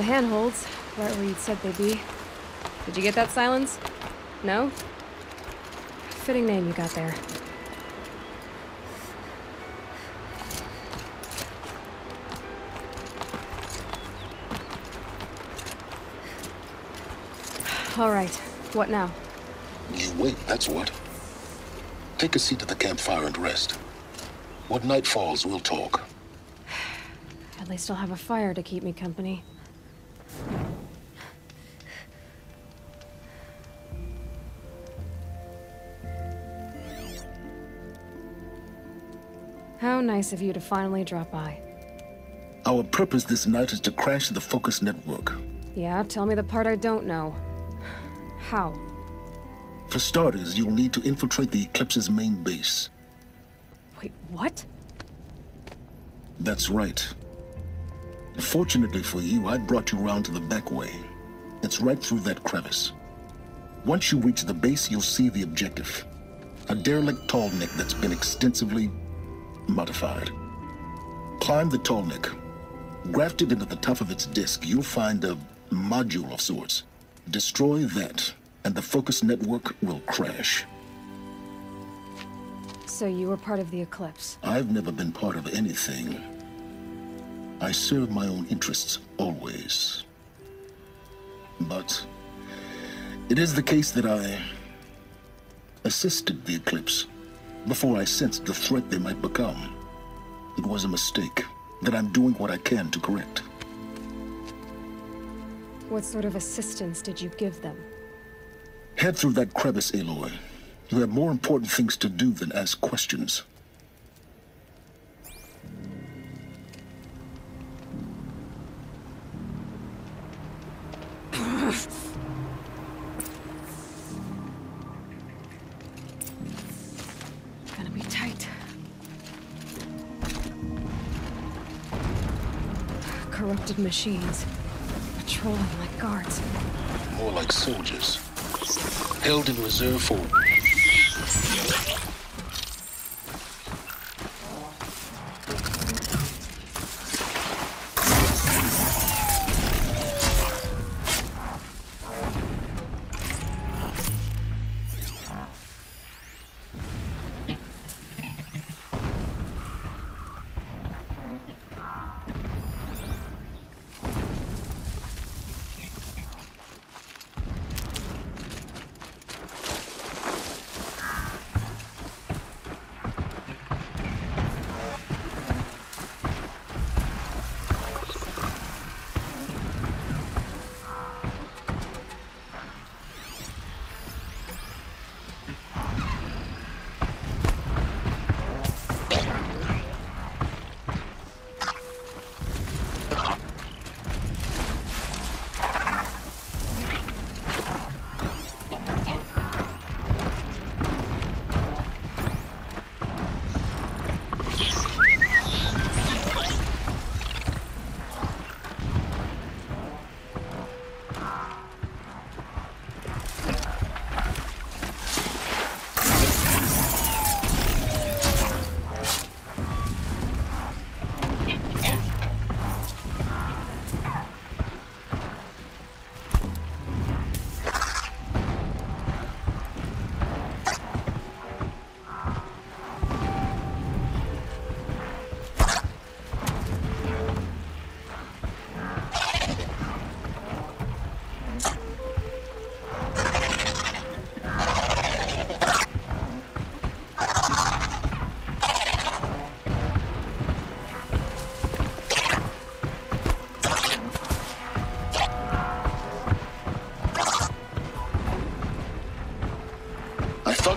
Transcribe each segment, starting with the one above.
the handholds, right where you'd said they'd be. Did you get that Sylens? No? Fitting name you got there. All right, what now? You wait, that's what. Take a seat at the campfire and rest. What night falls, we'll talk. At least I'll have a fire to keep me company. How nice of you to finally drop by. Our purpose this night is to crash the Focus network. Yeah, tell me the part I don't know. How? For starters, you'll need to infiltrate the Eclipse's main base. Wait, what? That's right. Fortunately for you, I brought you around to the back way. It's right through that crevice. Once you reach the base, you'll see the objective. A derelict tallneck that's been extensively modified. Climb the tallneck. Grafted into the top of its disk, you'll find a module of sorts. Destroy that, and the focus network will crash. So you were part of the Eclipse? I've never been part of anything. I serve my own interests, always. But it is the case that I assisted the Eclipse before I sensed the threat they might become. It was a mistake that I'm doing what I can to correct. What sort of assistance did you give them? Head through that crevice, Aloy. You have more important things to do than ask questions. Corrupted machines. Patrolling like guards. More like soldiers. Held in reserve for...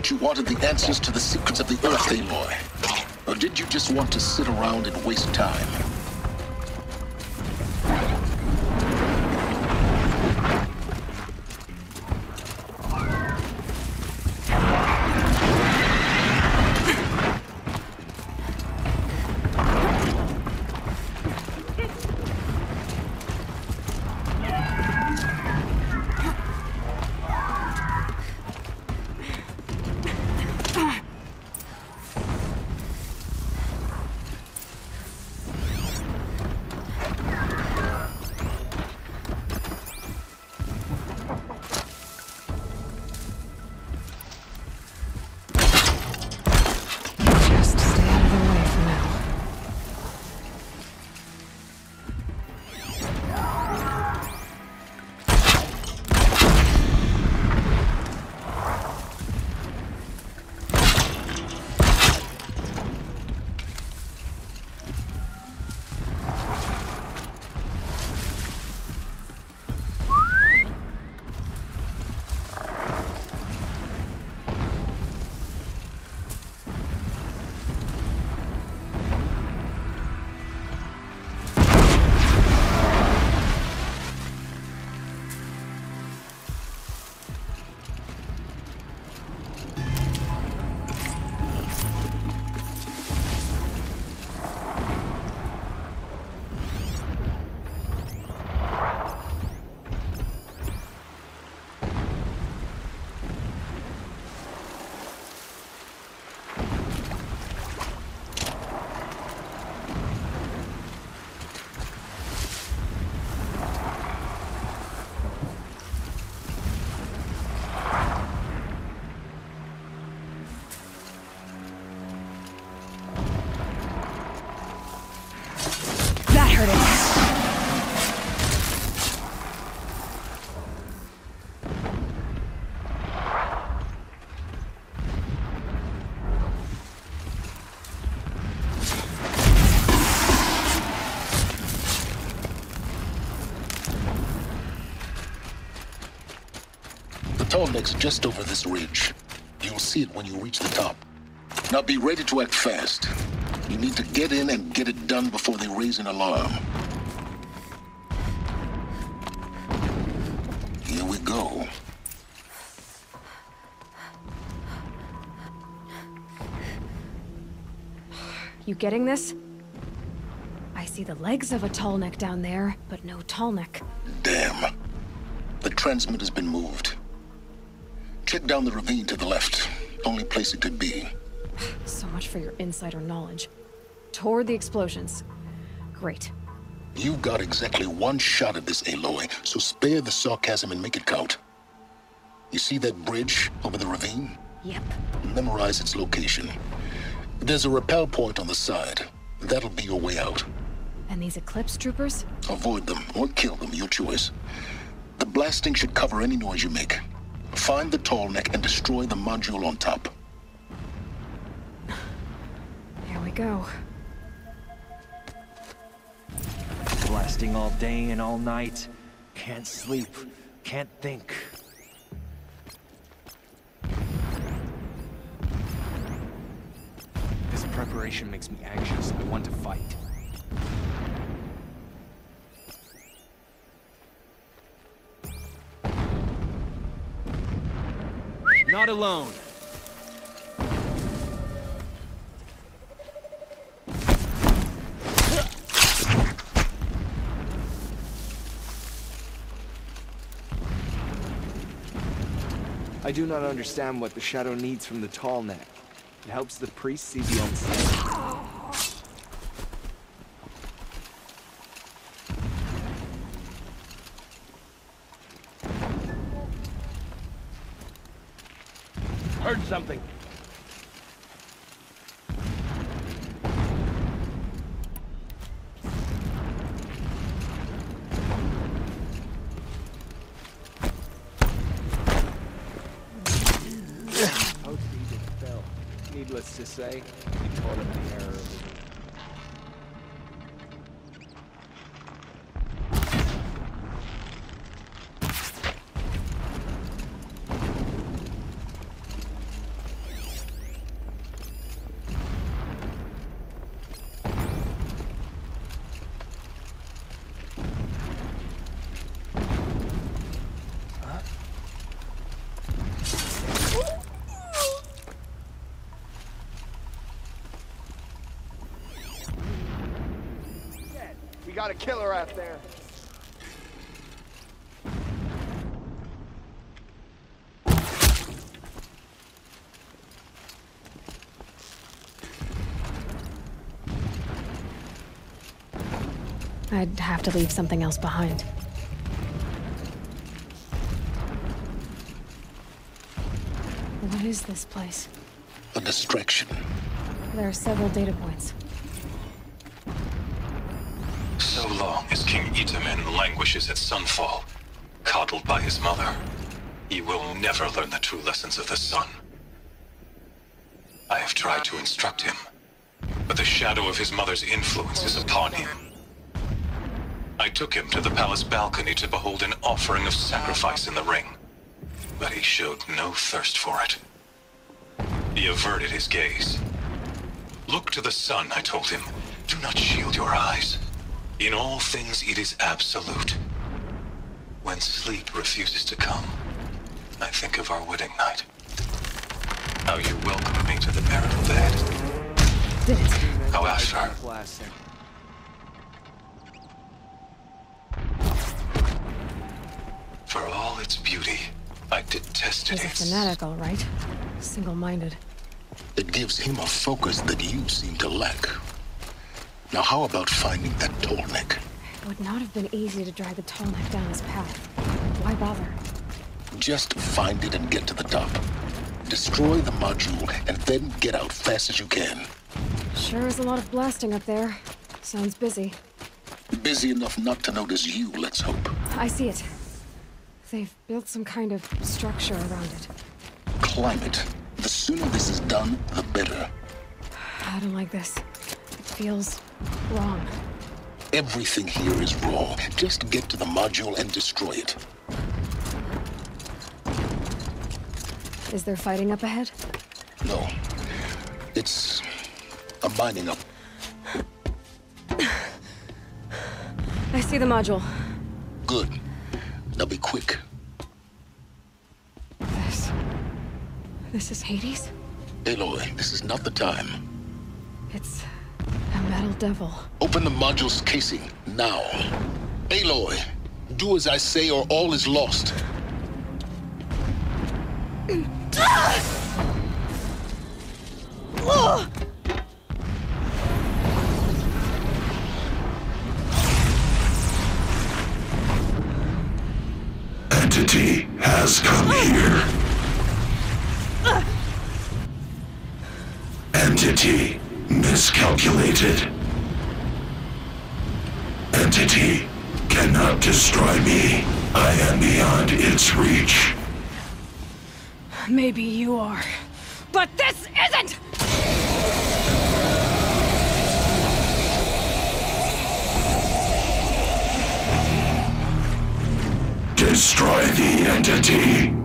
thought you wanted the answers to the secrets of the Earth, eh, Aloy. Or did you just want to sit around and waste time? The it. toll just over this ridge. You'll see it when you reach the top. Now be ready to act fast. You need to get in and get it done before they raise an alarm. Here we go. You getting this? I see the legs of a Tallneck down there, but no Tallneck. Damn. The transmitter's been moved. Check down the ravine to the left. Only place it could be. So much for your insider knowledge. Toward the explosions. Great. You've got exactly one shot at this, Aloy, so spare the sarcasm and make it count. You see that bridge over the ravine? Yep. Memorize its location. There's a rappel point on the side. That'll be your way out. And these Eclipse troopers? Avoid them or kill them, your choice. The blasting should cover any noise you make. Find the tall neck and destroy the module on top. Here we go. Blasting all day and all night. Can't sleep. Can't think. This preparation makes me anxious. I want to fight. Not alone. I do not understand what the Shadow needs from the Tall Neck. It helps the priest see beyond sight. Heard something. Needless to say, he taught him the error of his We got a killer out there. I'd have to leave something else behind. What is this place? A distraction. There are several data points. Long as King Itamen languishes at Sunfall, coddled by his mother, he will never learn the true lessons of the sun. I have tried to instruct him, but the shadow of his mother's influence is upon him. I took him to the palace balcony to behold an offering of sacrifice in the ring, but he showed no thirst for it. He averted his gaze. Look to the sun, I told him. Do not shield your eyes. In all things, it is absolute. When sleep refuses to come, I think of our wedding night. How you welcomed me to the marital bed. How after, blasting. for all its beauty, I detested He's a fanatic, all right. Single-minded. It gives him a focus that you seem to lack. Now how about finding that Tallneck? It would not have been easy to drag the Tallneck down this path. Why bother? Just find it and get to the top. Destroy the module and then get out fast as you can. Sure is a lot of blasting up there. Sounds busy. Busy enough not to notice you, let's hope. I see it. They've built some kind of structure around it. Climate. The sooner this is done, the better. I don't like this. Feels wrong. Everything here is wrong. Just get to the module and destroy it. Is there fighting up ahead? No. It's a mining up. I see the module. Good. Now be quick. This. This is Hades? Aloy, this is not the time. It's metal devil. Open the module's casing, now. Aloy, do as I say or all is lost. Entity has come here. Entity miscalculated. Entity cannot destroy me. I am beyond its reach. Maybe you are. But this isn't! Destroy the entity.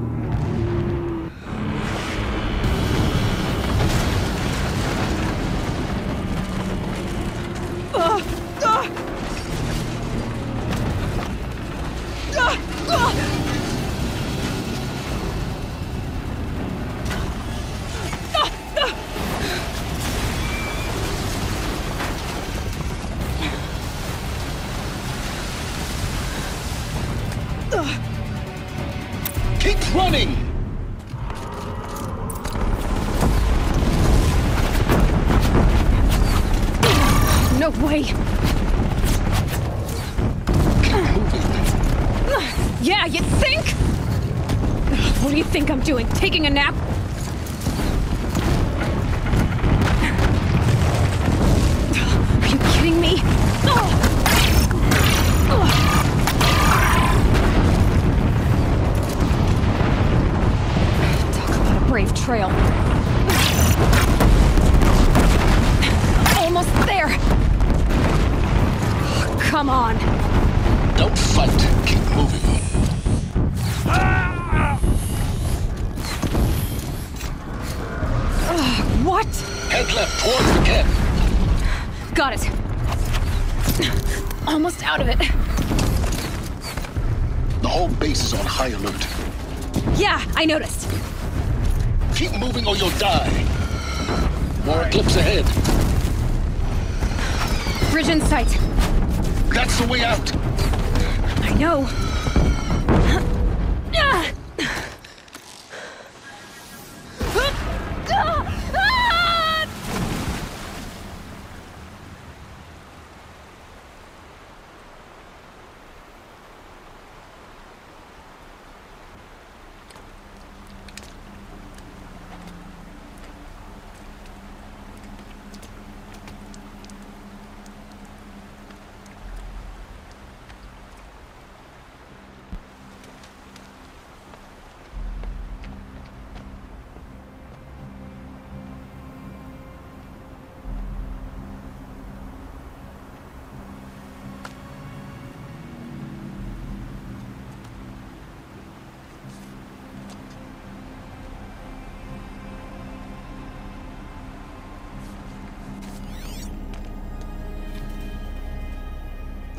Way! Yeah, you think? What do you think I'm doing? Taking a nap? Come on! Don't fight. Keep moving. What? Head left towards the camp. Got it. Almost out of it. The whole base is on high alert. Yeah, I noticed. Keep moving or you'll die. More eclipse ahead. Bridge in sight. That's the way out. I know.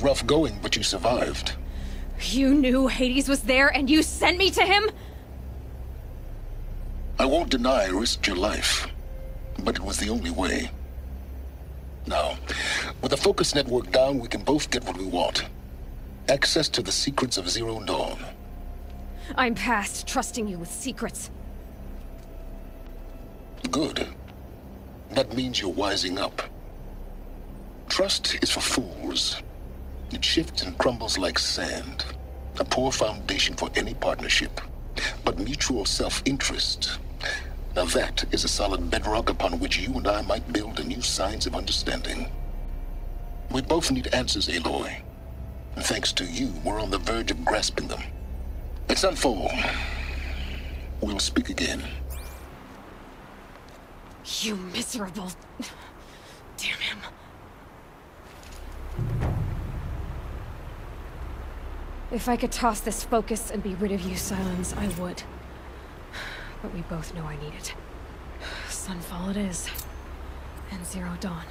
Rough going, but you survived. You knew Hades was there and you sent me to him? I won't deny I risked your life, but it was the only way. Now, with the focus network down, we can both get what we want. Access to the secrets of Zero Dawn. I'm past trusting you with secrets. Good. That means you're wising up. Trust is for fools. It shifts and crumbles like sand. A poor foundation for any partnership. But mutual self-interest. Now that is a solid bedrock upon which you and I might build a new science of understanding. We both need answers, Aloy. And thanks to you, we're on the verge of grasping them. Let's unfold. We'll speak again. You miserable. Damn him. If I could toss this focus and be rid of you, Sylens, I would. But we both know I need it. Sunfall it is. And Zero Dawn.